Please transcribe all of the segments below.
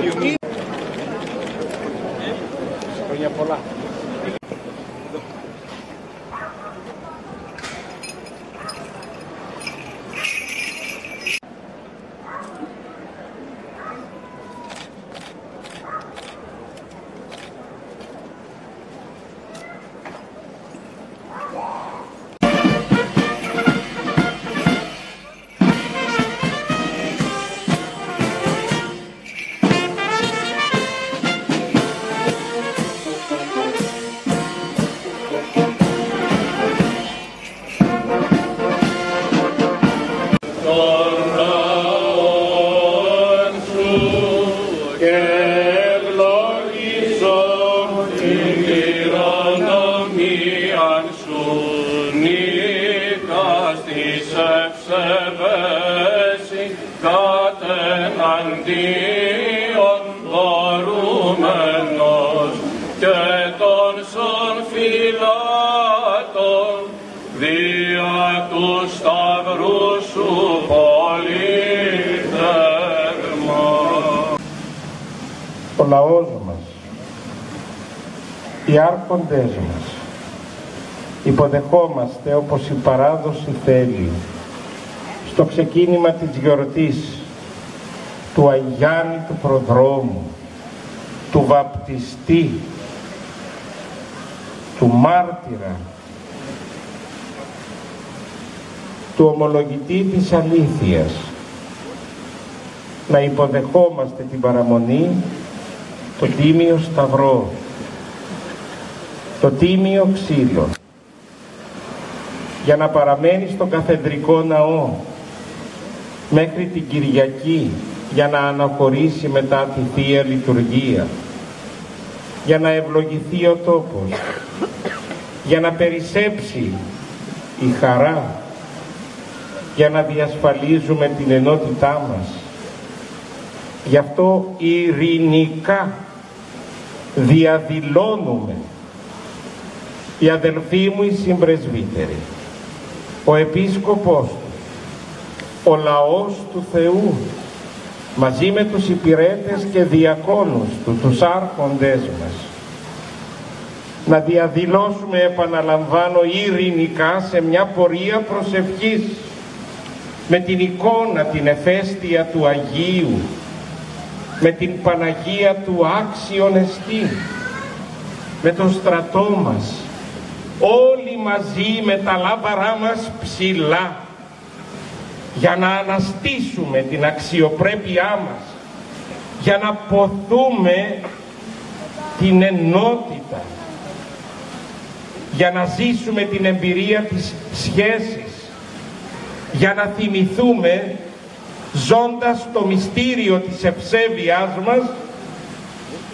you και λαός μας, οι άρχοντές μας, υποδεχόμαστε όπως η παράδοση θέλει. Στο ξεκίνημα της γιορτής του Αγιάννη του Προδρόμου, του Βαπτιστή, του Μάρτυρα, του Ομολογητή της Αλήθειας, να υποδεχόμαστε την παραμονή το τίμιο σταυρό, το τίμιο ξύλο, για να παραμένει στο καθεδρικό ναό μέχρι την Κυριακή για να αναχωρήσει μετά τη Θεία Λειτουργία, για να ευλογηθεί ο τόπος, για να περισσέψει η χαρά, για να διασφαλίζουμε την ενότητά μας, Γι' αυτό ειρηνικά διαδηλώνουμε. Οι αδελφοί μου οι συμπρεσβύτεροι, ο επίσκοπός του, ο λαός του Θεού, μαζί με τους υπηρέτες και διακόνους του, τους άρχοντές μας, να διαδηλώσουμε, επαναλαμβάνω, ειρηνικά σε μια πορεία προσευχής με την εικόνα την εφέστια του Αγίου με την Παναγία του άξιον εστί, με τον στρατό μας, όλοι μαζί με τα λάβαρά μας ψηλά, για να αναστήσουμε την αξιοπρέπειά μας, για να ποθούμε την ενότητα, για να ζήσουμε την εμπειρία της σχέσης, για να θυμηθούμε ζώντας το μυστήριο της ευσέβειάς μας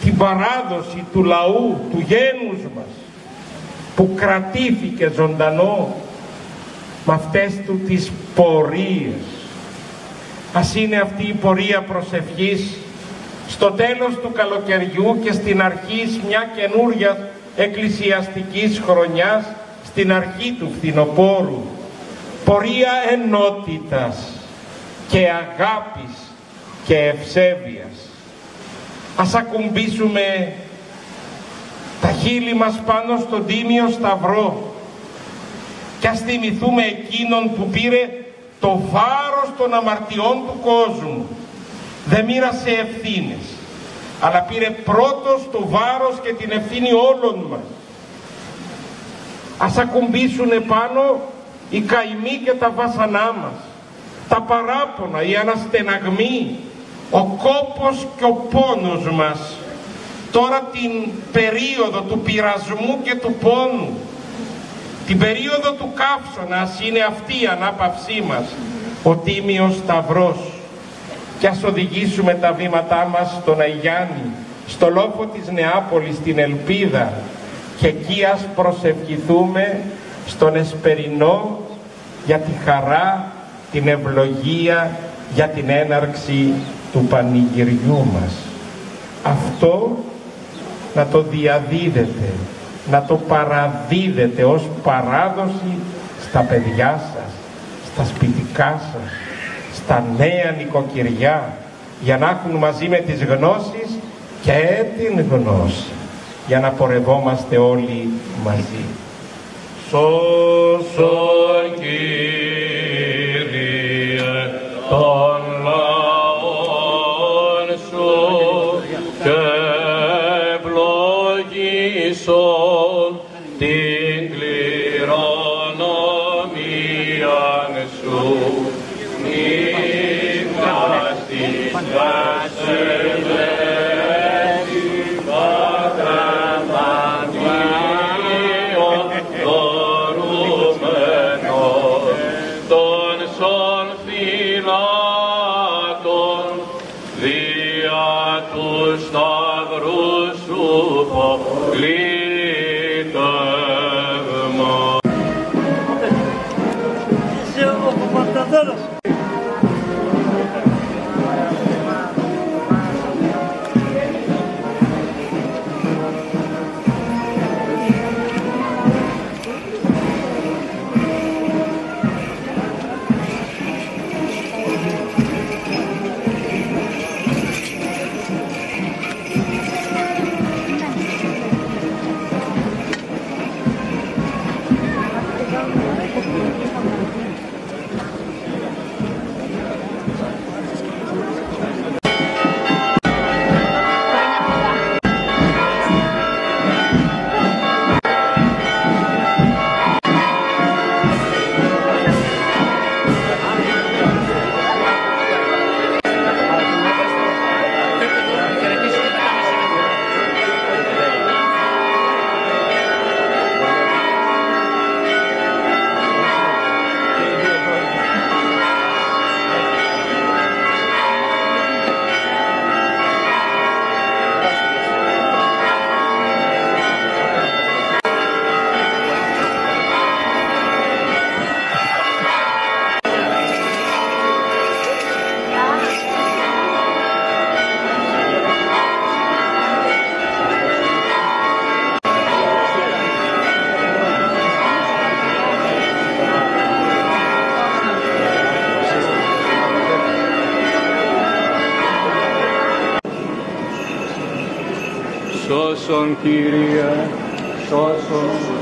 την παράδοση του λαού, του γένους μας που κρατήθηκε ζωντανό με αυτές του τις πορείες. Ας είναι αυτή η πορεία προσευχής στο τέλος του καλοκαιριού και στην αρχή μια καινούρια εκκλησιαστικής χρονιάς στην αρχή του φθινοπόρου. Πορεία ενότητας και αγάπης και ευσέβειας. Ας ακουμπήσουμε τα χείλη μας πάνω στον Τίμιο Σταυρό και ας θυμηθούμε εκείνον που πήρε το βάρος των αμαρτιών του κόσμου. Δεν μοίρασε ευθύνες, αλλά πήρε πρώτος το βάρος και την ευθύνη όλων μας. Ας ακουμπήσουν επάνω οι καημοί και τα βάσανά μας τα παράπονα, η αναστεναγμή, ο κόπος και ο πόνος μας. Τώρα την περίοδο του πειρασμού και του πόνου, την περίοδο του καύσωνα, ας είναι αυτή η ανάπαυσή μας, ο Τίμιος Σταυρός. Και ας οδηγήσουμε τα βήματά μας στον Αγιάννη, στο λόφο της Νεάπολης, στην Ελπίδα, και εκεί ας προσευχηθούμε στον Εσπερινό για τη χαρά την ευλογία για την έναρξη του πανηγυριού μας. Αυτό να το διαδίδετε, να το παραδίδετε ως παράδοση στα παιδιά σας, στα σπιτικά σας, στα νέα νοικοκυριά, για να έχουν μαζί με τις γνώσεις και την γνώση, για να πορευόμαστε όλοι μαζί. Σώσον των λαών σου και ευλογήσον την κληρονομία σου. Νύχτα στις الضالين Sorsum Kyrie, Sorsum.